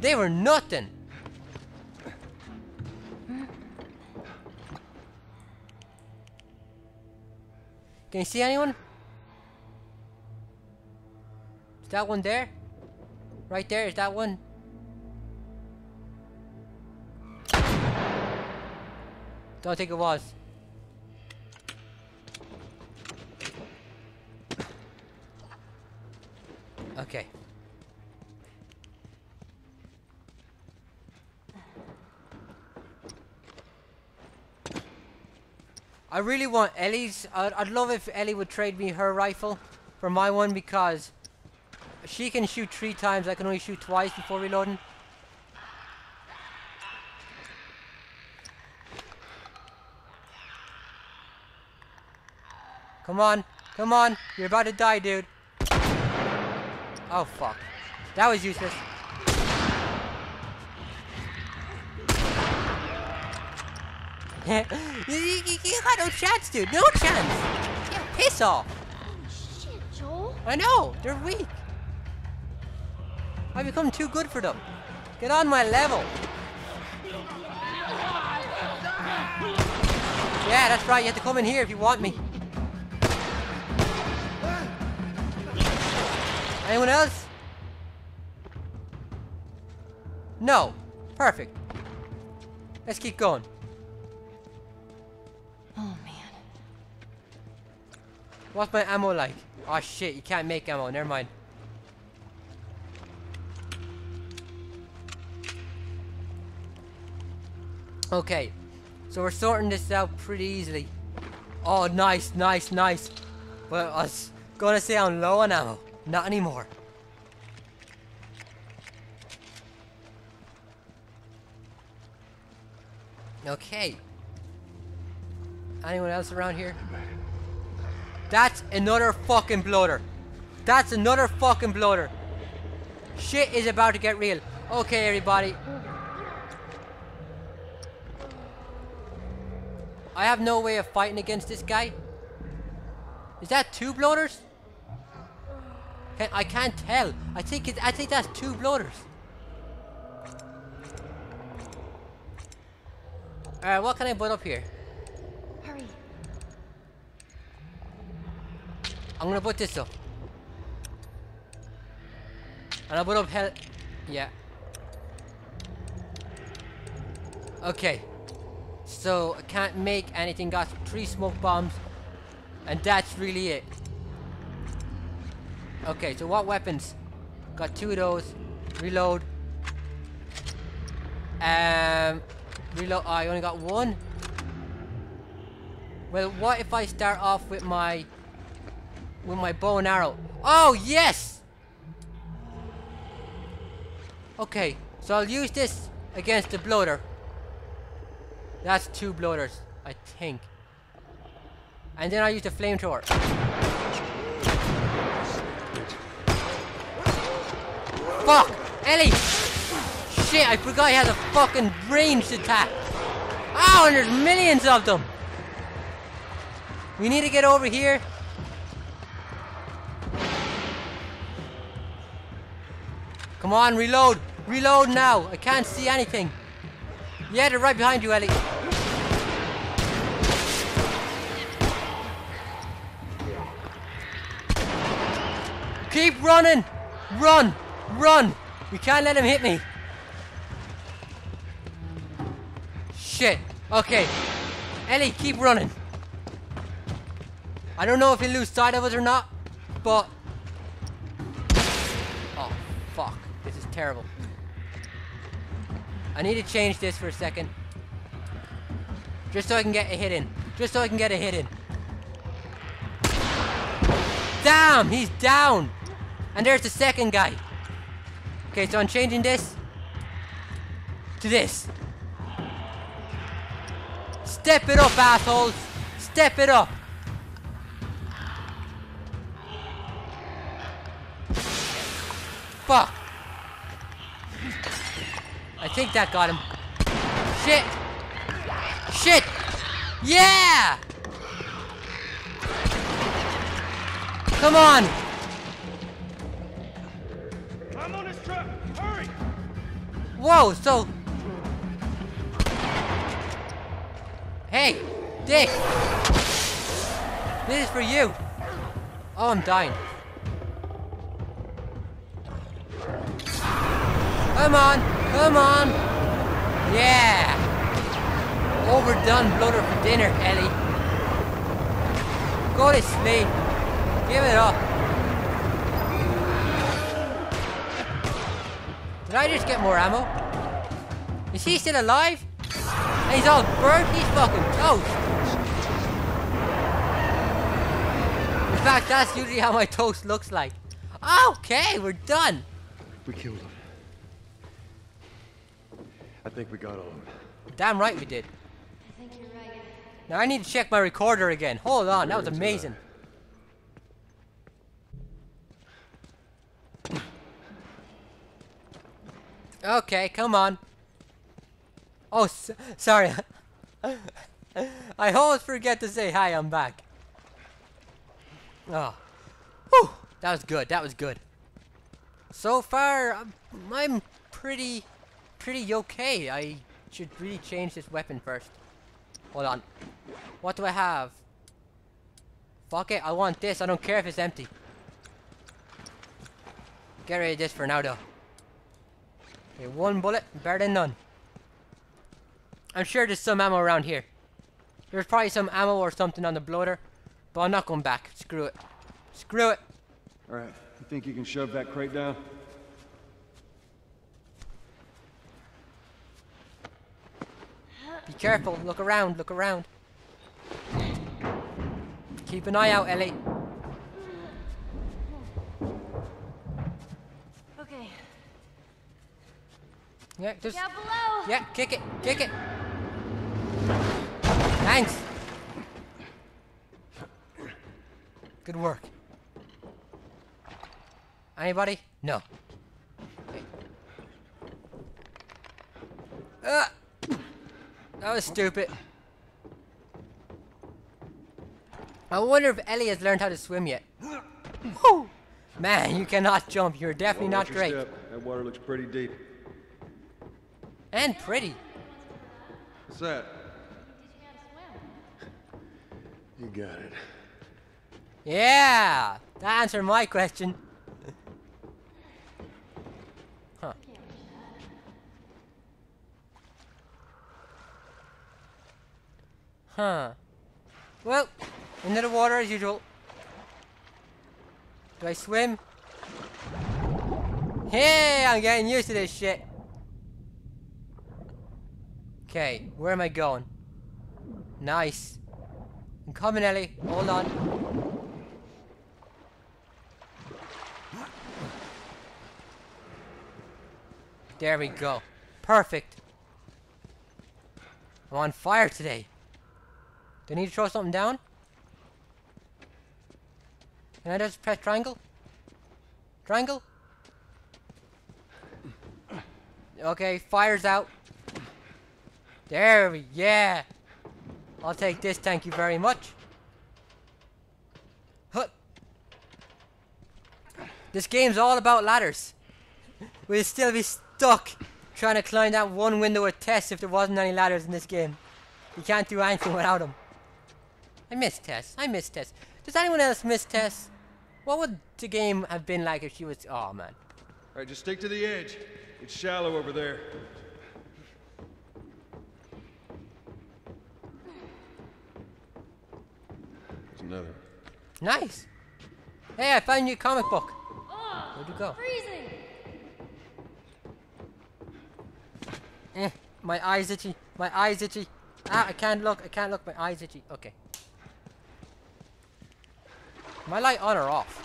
They were nothing. Can you see anyone? Is that one there? Right there, is that one? Don't think it was. I really want Ellie's. I'd, I'd love if Ellie would trade me her rifle for my one because she can shoot three times. I can only shoot twice before reloading. Come on. Come on. You're about to die, dude. Oh, fuck. That was useless. you, you, you got no chance, dude. No chance. Yeah, piss off. Oh, shit, Joel. I know. They're weak. I've become too good for them. Get on my level. Yeah, that's right. You have to come in here if you want me. Anyone else? No. Perfect. Let's keep going. What's my ammo like? Oh shit, you can't make ammo. Never mind. Okay. So we're sorting this out pretty easily. Oh, nice, nice, nice. Well, I was gonna say I'm low on ammo. Not anymore. Okay. Anyone else around here? That's another fucking bloater. That's another fucking bloater. Shit is about to get real. Okay, everybody. I have no way of fighting against this guy. Is that two bloaters? Can- I can't tell. I think it, I think that's two bloaters. Alright, what can I put up here? I'm gonna put this up. And I'll put up hell. Yeah. Okay. So I can't make anything. Got three smoke bombs, and that's really it. Okay. So what weapons? Got two of those. Reload. Um. Reload. oh, I only got one. Well, what if I start off with my with my bow and arrow. Oh, yes! Okay, so I'll use this against the bloater. That's two bloaters, I think. And then I'll use the flamethrower. Fuck! Ellie! Shit, I forgot he has a fucking ranged attack. Ah, oh, and there's millions of them! We need to get over here. Come on, reload! Reload now! I can't see anything. Yeah, they're right behind you, Ellie. Keep running! Run! Run! We can't let him hit me. Shit. Okay. Ellie, keep running. I don't know if he'll lose sight of us or not, but... terrible. I need to change this for a second. Just so I can get a hit in. Just so I can get a hit in. Damn! He's down! And there's the second guy. Okay, so I'm changing this to this. Step it up, assholes! Step it up! I think that got him. Shit! Shit! Yeah! Come on! I'm on this truck! Hurry! Whoa, so... Hey, Dick! This is for you! Oh, I'm dying. Come on, come on! Yeah! Overdone bloater for dinner, Ellie. Go to sleep. Give it up. Did I just get more ammo? Is he still alive? He's all burnt? He's fucking toast. In fact, that's usually how my toast looks like. Okay, we're done. We killed him. I think we got all of it. Damn right we did. I think you're right. Now I need to check my recorder again. Hold on, that was amazing. Okay, come on. Oh, s sorry. I always forget to say hi, I'm back. Oh. Whew, that was good, that was good. So far, I'm, I'm pretty, pretty okay. I should really change this weapon first. Hold on. What do I have? Fuck it, I want this. I don't care if it's empty. Get rid of this for now, though. Okay, one bullet, better than none. I'm sure there's some ammo around here. There's probably some ammo or something on the bloater, but I'm not going back. Screw it. Screw it. All right. You think you can shove that crate down? Be careful. Look around. Look around. Keep an eye out, Ellie. Okay. Yeah, just Down below. yeah, kick it, kick it. Thanks. Good work. Anybody? No. Okay. Uh, that was stupid. I wonder if Ellie has learned how to swim yet. Whew. Man, you cannot jump. You're definitely not great. step. That water looks pretty deep. And pretty. What's that? You got it. Yeah, that answered my question. huh. Huh. Well, into the water as usual. Do I swim? Hey, I'm getting used to this shit. Okay, where am I going? Nice. I'm coming, Ellie. Hold on. There we go. Perfect. I'm on fire today. Do I need to throw something down? Can I just press triangle? Triangle? Okay, fire's out. There we, yeah. I'll take this, thank you very much. Huh. This game's all about ladders. We'd still be stuck trying to climb that one window of Tess if there wasn't any ladders in this game. You can't do anything without them. I miss Tess. I miss Tess. Does anyone else miss Tess? What would the game have been like if she was... Oh, man. All right, just stick to the edge. It's shallow over there. There's another. Nice. Hey, I found you a comic book. Oh, Where'd you go? Freezing. Eh, my eyes itchy. My eyes itchy. Ah, I can't look. I can't look. My eyes itchy. Okay. My light on or off?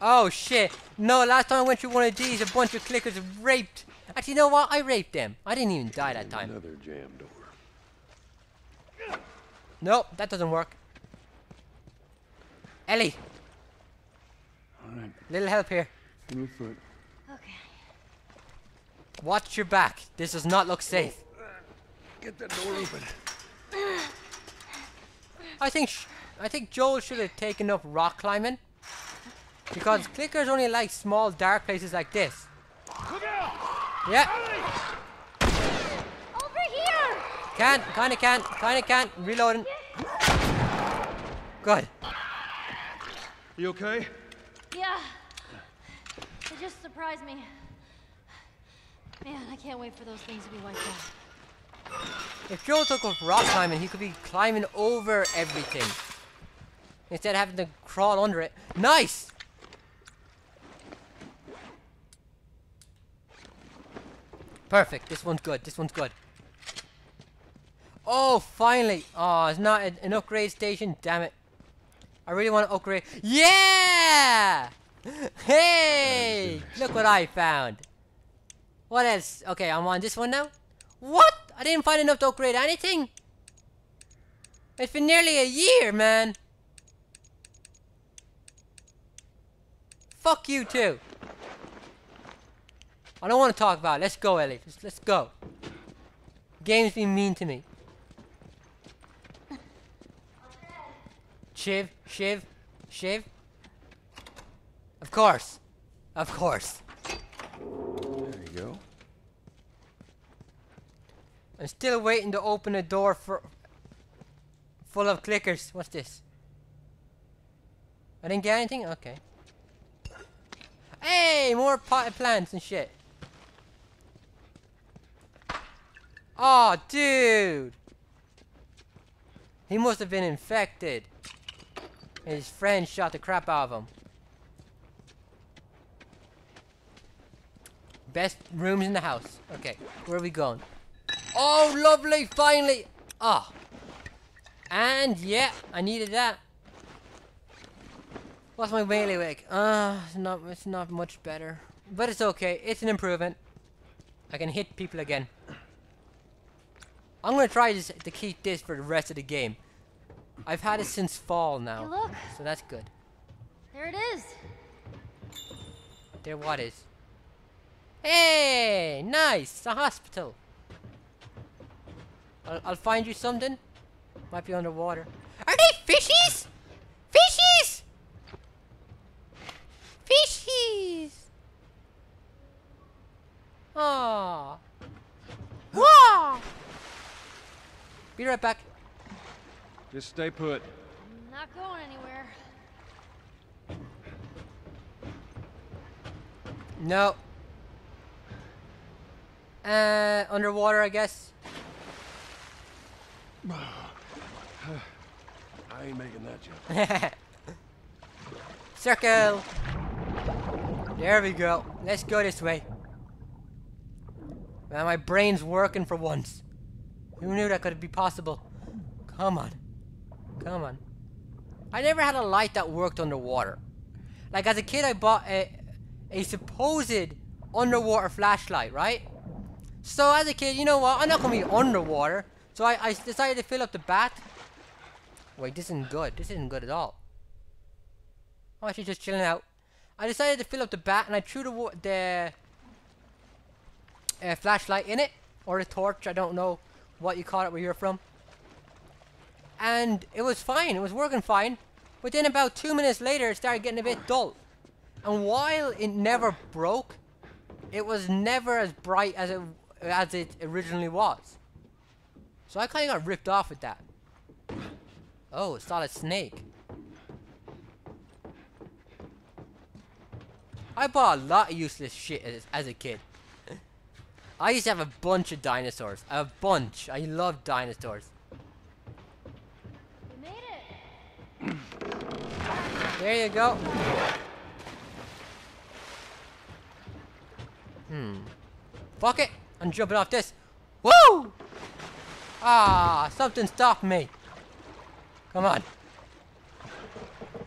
Oh shit! No, last time I went through one of these, a bunch of clickers raped. Actually, you know what? I raped them. I didn't even die that time. Another jam door. Nope, that doesn't work. Ellie, All right, little help here. give me a foot. Okay. Watch your back. This does not look safe. Get that door open. I think sh I think Joel should have taken up rock climbing. Because clickers only like small dark places like this. Look out! Yeah, Over here! can't, kinda can't, kinda can't. Reloading. Good. You okay? Yeah. It just surprised me. Man, I can't wait for those things to be wiped out. If Joe took up rock climbing, he could be climbing over everything. Instead of having to crawl under it. Nice! Perfect. This one's good. This one's good. Oh, finally! Oh, it's not an, an upgrade station. Damn it. I really want to upgrade. Yeah! Hey! Look what I found. What else? Okay, I'm on this one now. What? I didn't find enough to upgrade anything. It's been nearly a year, man. Fuck you too. I don't want to talk about it. Let's go, Ellie. Let's, let's go. Game's been mean to me. Shiv, Shiv, Shiv. Of course. Of course. There you go. I'm still waiting to open a door for full of clickers. What's this? I didn't get anything? Okay. Hey, more potted plants and shit. Oh, dude. He must have been infected. His friend shot the crap out of him. Best rooms in the house. Okay, where are we going? Oh, lovely, finally. Ah. And yeah, I needed that. What's my melee like? Ah, it's not, it's not much better. But it's okay, it's an improvement. I can hit people again. I'm gonna try this, to keep this for the rest of the game. I've had it since fall Hey, now, look. so that's good. There it is. There what is? Hey, nice, a hospital. I'll, I'll find you something. Might be underwater. Are they fishies? Fishies! Fishies! Aww. Whoa! Be right back. Just stay put. I'm Not going anywhere. No. Uh, underwater, I guess. I ain't making that jump. Circle. There we go. Let's go this way. Man, my brain's working for once. Who knew that could be possible? Come on. Come on. I never had a light that worked underwater. Like as a kid I bought a, a supposed underwater flashlight, right? So as a kid, you know what? I'm not gonna be underwater. So I, I decided to fill up the bat. Wait, this isn't good. This isn't good at all. I'm actually just chilling out. I decided to fill up the bat and I threw the the uh, flashlight in it or the torch. I don't know what you call it where you're from. And it was fine. It was working fine. But then about two minutes later, it started getting a bit dull. And while it never broke, it was never as bright as it as it originally was. So I kind of got ripped off with that. Oh, it's not a snake. I bought a lot of useless shit as, as a kid. I used to have a bunch of dinosaurs. A bunch. I love dinosaurs. We made it. There you go. Hmm. Fuck it. I'm jumping off this. Woo! Ah, something stopped me. Come on.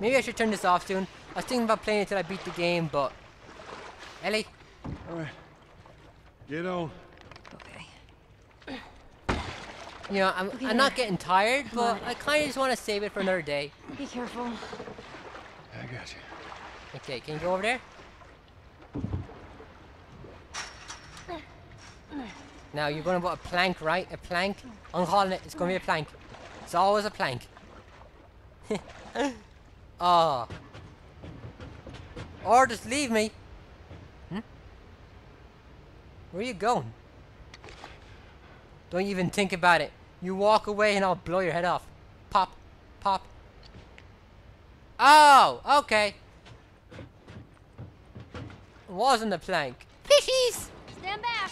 Maybe I should turn this off soon. I was thinking about playing it till I beat the game, but... Ellie? All right. Get on. Okay. You know, I'm, Okay, I'm not getting tired, Come but on. I kind of just want to save it for another day. Be careful. I got you. Okay, can you go over there? Now you're gonna put a plank, right? A plank. I'm calling it. It's gonna be a plank. It's always a plank. Oh. Or just leave me. Hmm? Where are you going? Don't even think about it. You walk away and I'll blow your head off. Pop. Pop. Oh, okay. Wasn't a plank. Fishies! Stand back.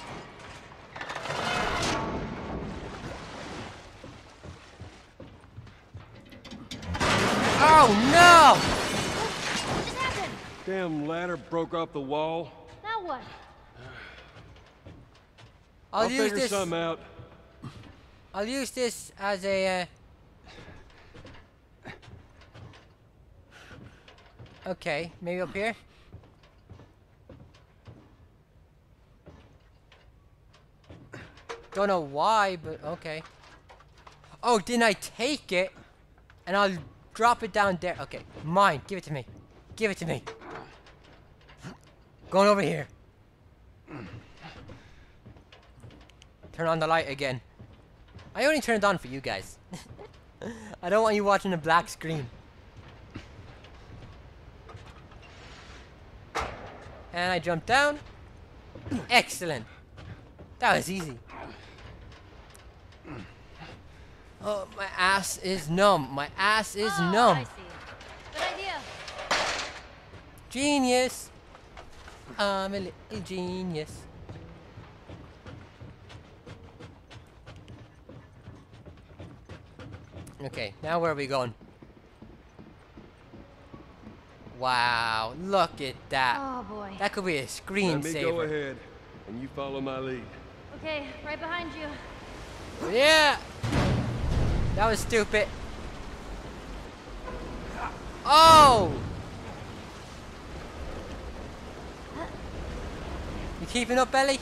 Oh no! What just happened? Damn ladder broke off the wall. Now what? I'll, I'll use figure this. something out. I'll use this as a. Uh... Okay, maybe up here. Don't know why, but okay. Oh, didn't I take it? And I'll drop it down there. Okay, mine. Give it to me. Give it to me. Going over here. Turn on the light again. I only turned it on for you guys. I don't want you watching a black screen. And I jumped down. Excellent. That was easy. Oh, my ass is numb. My ass is oh, numb. I see. Good idea. Genius. I'm a little genius. Okay, now where are we going? Wow, look at that. Oh boy. That could be a screensaver. Let me go ahead, and you follow my lead. Okay, right behind you. Yeah! That was stupid. Oh! You keeping up, Ellie?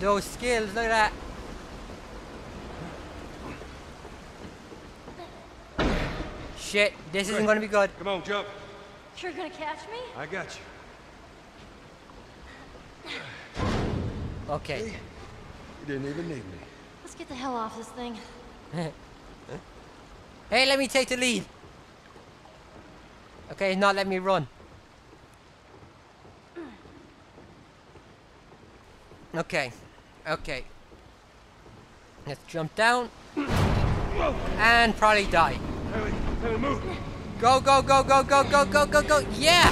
Those skills, look at that. Shit, this isn't gonna be good. Come on, jump. You're gonna catch me? I got you. Okay. You didn't even need me. Get the hell off this thing. Hey, let me take the lead. Okay, not let me run. Okay, okay. Let's jump down and probably die. Go, go, go, go, go, go, go, go, go. Yeah!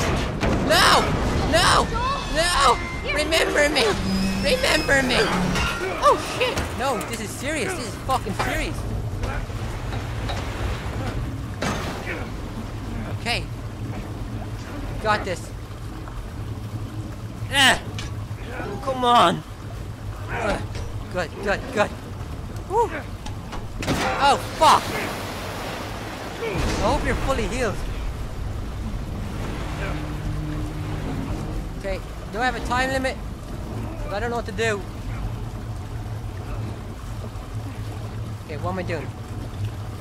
No! No! No! Remember me! Remember me! Oh shit! No, this is serious. This is fucking serious. Okay. Got this. Ah! Come on! Ah, good, good, good. Woo. Oh, fuck! I hope you're fully healed. Okay, do I have a time limit? I don't know what to do. Okay, what am I doing?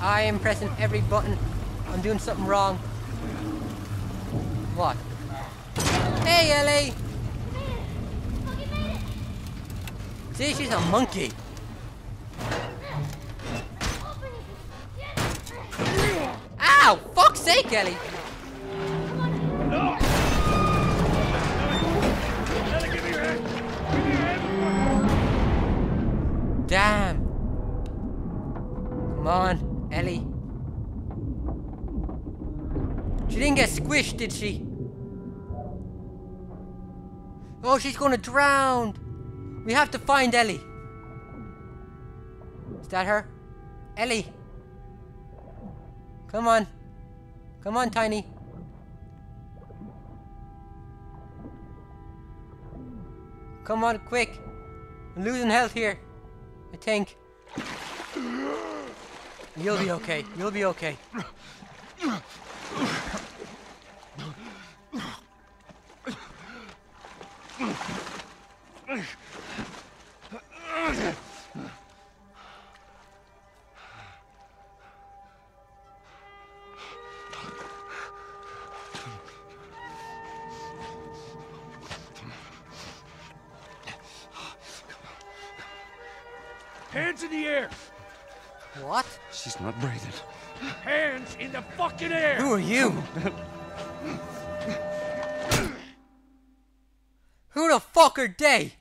I am pressing every button. I'm doing something wrong. What? Hey, Ellie! See, she's a monkey. Ow! Fuck's sake, Ellie! On, Ellie. She didn't get squished, did she? Oh, she's gonna drown! We have to find Ellie. Is that her? Ellie! Come on. Come on, Tiny. Come on, quick. I'm losing health here. I think. You'll be okay. You'll be okay. Who